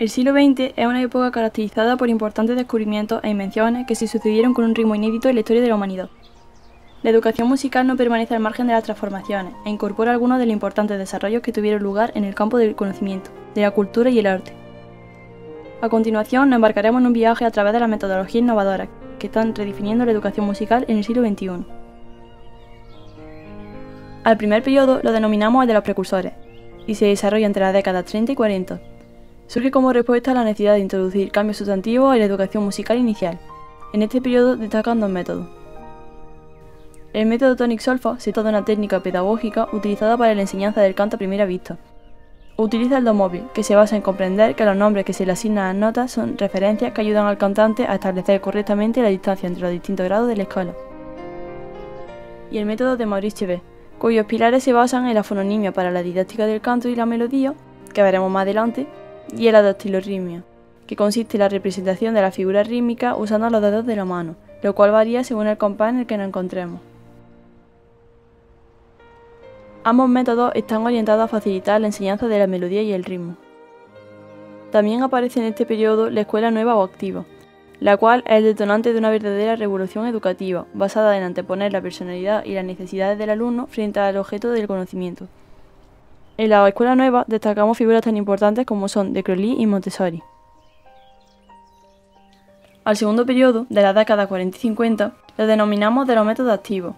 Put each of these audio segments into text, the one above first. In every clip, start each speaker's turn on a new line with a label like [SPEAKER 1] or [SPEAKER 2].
[SPEAKER 1] El siglo XX es una época caracterizada por importantes descubrimientos e invenciones que se sucedieron con un ritmo inédito en la historia de la humanidad. La educación musical no permanece al margen de las transformaciones e incorpora algunos de los importantes desarrollos que tuvieron lugar en el campo del conocimiento, de la cultura y el arte. A continuación nos embarcaremos en un viaje a través de las metodologías innovadoras que están redefiniendo la educación musical en el siglo XXI. Al primer periodo lo denominamos el de los precursores, y se desarrolla entre las décadas 30 y 40 surge como respuesta a la necesidad de introducir cambios sustantivos en la educación musical inicial. En este periodo destacan dos métodos. El método tonic solfa se trata de una técnica pedagógica utilizada para la enseñanza del canto a primera vista. Utiliza el do móvil, que se basa en comprender que los nombres que se le asignan a las notas son referencias que ayudan al cantante a establecer correctamente la distancia entre los distintos grados de la escala. Y el método de Maurice Chevet, cuyos pilares se basan en la fononimia para la didáctica del canto y la melodía, que veremos más adelante, y el adactilorritmia, que consiste en la representación de la figura rítmica usando los dedos de la mano, lo cual varía según el compás en el que nos encontremos. Ambos métodos están orientados a facilitar la enseñanza de la melodía y el ritmo. También aparece en este periodo la escuela nueva o activa, la cual es el detonante de una verdadera revolución educativa, basada en anteponer la personalidad y las necesidades del alumno frente al objeto del conocimiento. En la escuela nueva destacamos figuras tan importantes como son de Crowley y Montessori. Al segundo periodo, de la década 40 y 50, lo denominamos de los métodos activos.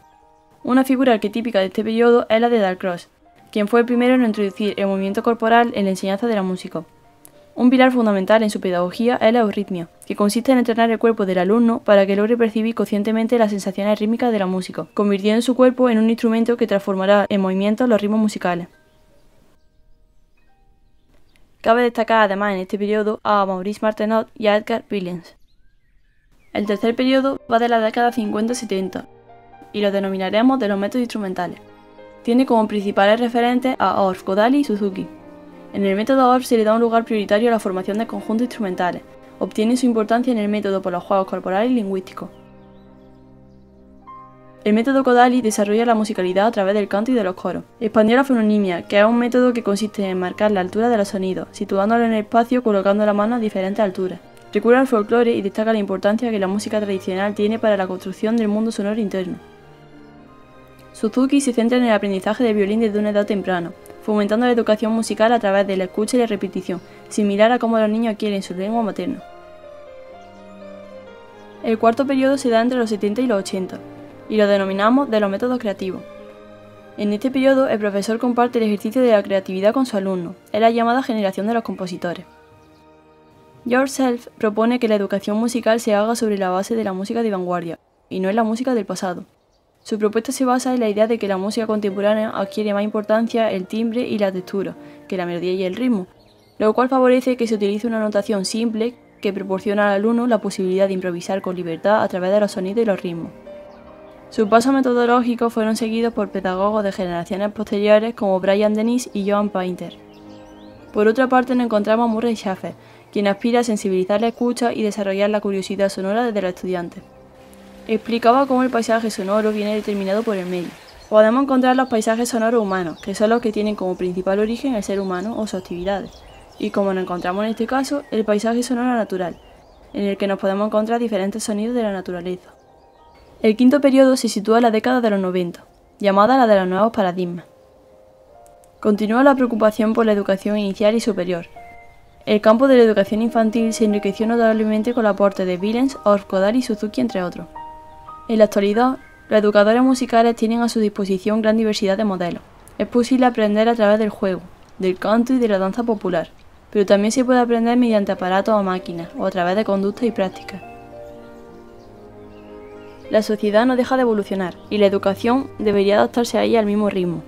[SPEAKER 1] Una figura arquetípica de este periodo es la de Dalcross, quien fue el primero en introducir el movimiento corporal en la enseñanza de la música. Un pilar fundamental en su pedagogía es la euritmia, que consiste en entrenar el cuerpo del alumno para que logre percibir conscientemente las sensaciones rítmicas de la música, convirtiendo su cuerpo en un instrumento que transformará en movimiento los ritmos musicales. Cabe destacar además en este periodo a Maurice Martenot y a Edgar Williams. El tercer periodo va de la década 50-70 y lo denominaremos de los métodos instrumentales. Tiene como principales referentes a Orff, Kodali y Suzuki. En el método Orff se le da un lugar prioritario a la formación de conjuntos instrumentales. Obtiene su importancia en el método por los juegos corporales y lingüísticos. El método Kodali desarrolla la musicalidad a través del canto y de los coros. Expandió la fononimia, que es un método que consiste en marcar la altura de los sonidos, situándolo en el espacio colocando la mano a diferentes alturas. Recurre al folclore y destaca la importancia que la música tradicional tiene para la construcción del mundo sonoro interno. Suzuki se centra en el aprendizaje de violín desde una edad temprana, fomentando la educación musical a través de la escucha y la repetición, similar a cómo los niños adquieren su lengua materna. El cuarto periodo se da entre los 70 y los 80, y lo denominamos de los métodos creativos. En este periodo, el profesor comparte el ejercicio de la creatividad con su alumno, es la llamada generación de los compositores. George Self propone que la educación musical se haga sobre la base de la música de vanguardia, y no en la música del pasado. Su propuesta se basa en la idea de que la música contemporánea adquiere más importancia el timbre y la textura que la melodía y el ritmo, lo cual favorece que se utilice una notación simple que proporciona al alumno la posibilidad de improvisar con libertad a través de los sonidos y los ritmos. Sus pasos metodológicos fueron seguidos por pedagogos de generaciones posteriores como Brian Dennis y Joan Painter. Por otra parte nos encontramos a Murray Schaffer, quien aspira a sensibilizar la escucha y desarrollar la curiosidad sonora desde los estudiantes. Explicaba cómo el paisaje sonoro viene determinado por el medio. Podemos encontrar los paisajes sonoros humanos, que son los que tienen como principal origen el ser humano o sus actividades, y como nos encontramos en este caso, el paisaje sonoro natural, en el que nos podemos encontrar diferentes sonidos de la naturaleza. El quinto periodo se sitúa en la década de los 90, llamada la de los nuevos paradigmas. Continúa la preocupación por la educación inicial y superior. El campo de la educación infantil se enriqueció notablemente con el aporte de Willens, Orff, Kodari y Suzuki, entre otros. En la actualidad, los educadores musicales tienen a su disposición gran diversidad de modelos. Es posible aprender a través del juego, del canto y de la danza popular, pero también se puede aprender mediante aparatos o máquinas, o a través de conductas y prácticas. La sociedad no deja de evolucionar y la educación debería adaptarse a ella al mismo ritmo.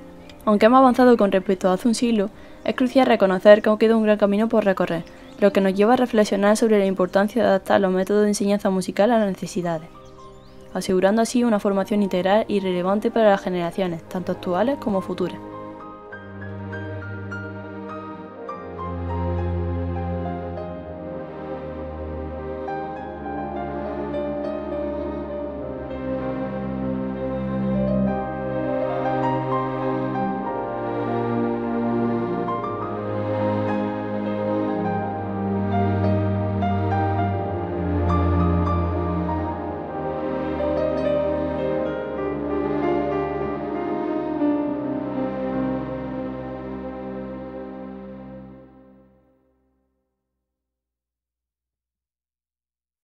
[SPEAKER 1] Aunque hemos avanzado con respecto a hace un siglo, es crucial reconocer que aún queda un gran camino por recorrer, lo que nos lleva a reflexionar sobre la importancia de adaptar los métodos de enseñanza musical a las necesidades, asegurando así una formación integral y relevante para las generaciones, tanto actuales como futuras.